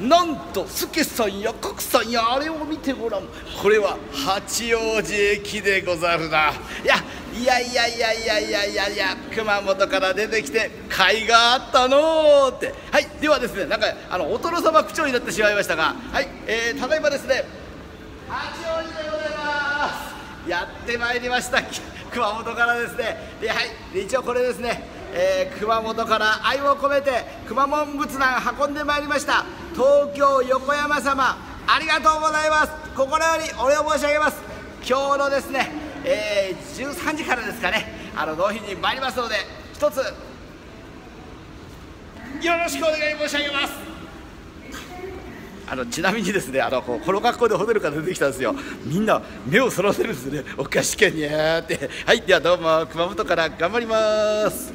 なんと助さんや角さんやあれを見てごらん。これは八王子駅でござるな。いやいやいやいやいやいやいやいや熊本から出てきて甲があったのって。はいではですねなんかあのお殿様口調になってしまいましたがはい、えー、ただいまですね八王子でございます。やってまいりました。熊本からですね。ではい一応これですね、えー、熊本から愛を込めて熊門仏壇運んでまいりました。東京横山様ありがとうございます。心よりお礼を申し上げます。今日のですね、えー、13時からですかね。あの納品に参りますので一つよろしくお願い申し上げます。あのちなみにですねあのこの格好でホテルから出てきたんですよ。みんな目をそらせるんですね。お菓子券にゃーって。はいではどうも熊本から頑張ります。